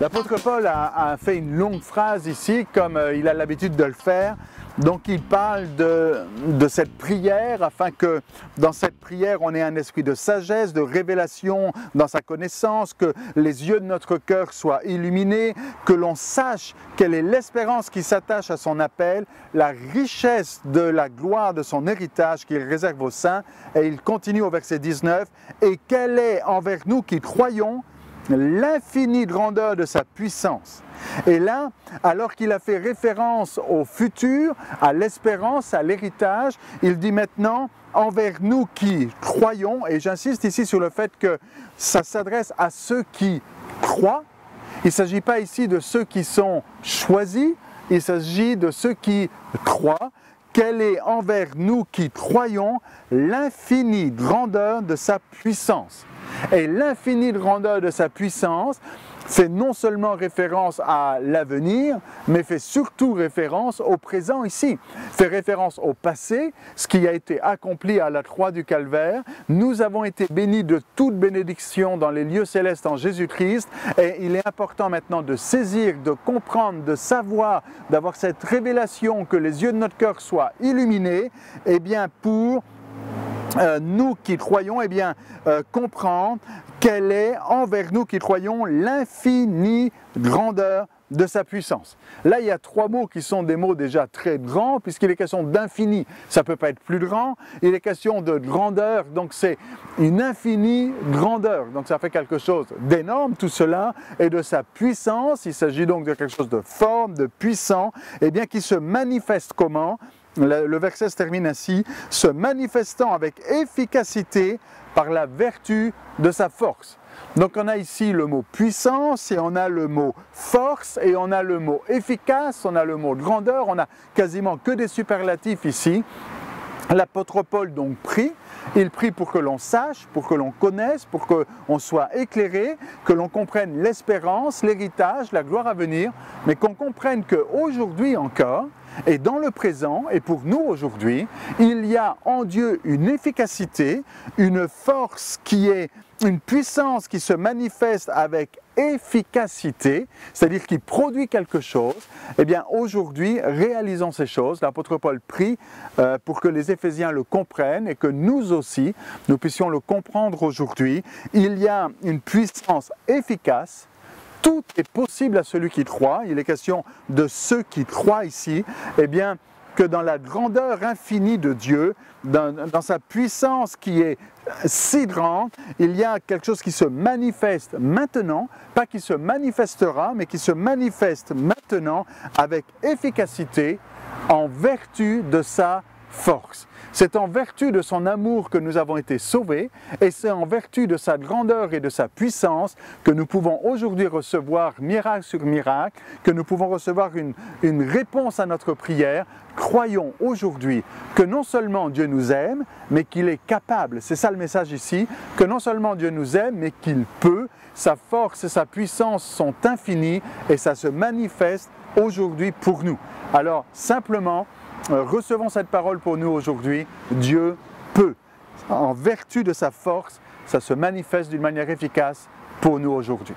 L'apôtre Paul a, fait une longue phrase ici, comme euh, il a l'habitude de le faire. Donc il parle de, de, cette prière afin que dans cette prière on ait un esprit de sagesse, de révélation dans sa connaissance, que les yeux de notre cœur soient illuminés, que l'on sache quelle est l'espérance qui s'attache à son appel, la richesse de la gloire de son héritage qu'il réserve aux saints. Et il continue au verset 19, et quelle est envers nous qui croyons l'infinie grandeur de sa puissance. Et là, alors qu'il a fait référence au futur, à l'espérance, à l'héritage, il dit maintenant, envers nous qui croyons, et j'insiste ici sur le fait que ça s'adresse à ceux qui croient, il ne s'agit pas ici de ceux qui sont choisis, il s'agit de ceux qui croient, quelle est envers nous qui croyons l'infinie grandeur de sa puissance? Et l'infinie grandeur de sa puissance fait non seulement référence à l'avenir, mais fait surtout référence au présent ici. Fait référence au passé, ce qui a été accompli à la croix du Calvaire. Nous avons été bénis de toute bénédiction dans les lieux célestes en Jésus-Christ. Et il est important maintenant de saisir, de comprendre, de savoir, d'avoir cette révélation que les yeux de notre cœur soient illuminés, et eh bien pour euh, nous qui croyons, eh bien, euh, comprendre quelle est envers nous qui croyons l'infinie grandeur de sa puissance. Là, il y a trois mots qui sont des mots déjà très grands, puisqu'il est question d'infini, ça ne peut pas être plus grand. Il est question de grandeur, donc c'est une infinie grandeur. Donc ça fait quelque chose d'énorme, tout cela, et de sa puissance. Il s'agit donc de quelque chose de fort, de puissant, et bien qui se manifeste comment? Le verset se termine ainsi, se manifestant avec efficacité par la vertu de sa force. Donc on a ici le mot puissance et on a le mot force et on a le mot efficace, on a le mot grandeur, on a quasiment que des superlatifs ici. L'apôtre Paul donc prie, il prie pour que l'on sache, pour que l'on connaisse, pour qu'on soit éclairé, que l'on comprenne l'espérance, l'héritage, la gloire à venir, mais qu'on comprenne qu'aujourd'hui encore, et dans le présent, et pour nous aujourd'hui, il y a en Dieu une efficacité, une force qui est une puissance qui se manifeste avec efficacité, c'est-à-dire qui produit quelque chose, eh bien aujourd'hui, réalisons ces choses. L'apôtre Paul prie euh, pour que les Éphésiens le comprennent et que nous aussi, nous puissions le comprendre aujourd'hui. Il y a une puissance efficace tout est possible à celui qui croit. Il est question de ceux qui croient ici. Eh bien, que dans la grandeur infinie de Dieu, dans, sa puissance qui est si grande, il y a quelque chose qui se manifeste maintenant, pas qui se manifestera, mais qui se manifeste maintenant avec efficacité en vertu de sa force. C'est en vertu de son amour que nous avons été sauvés et c'est en vertu de sa grandeur et de sa puissance que nous pouvons aujourd'hui recevoir miracle sur miracle, que nous pouvons recevoir une, réponse à notre prière. Croyons aujourd'hui que non seulement Dieu nous aime, mais qu'il est capable, c'est ça le message ici, que non seulement Dieu nous aime, mais qu'il peut, sa force et sa puissance sont infinies et ça se manifeste aujourd'hui pour nous. Alors simplement, recevons cette parole pour nous aujourd'hui. Dieu peut. En vertu de sa force, ça se manifeste d'une manière efficace pour nous aujourd'hui.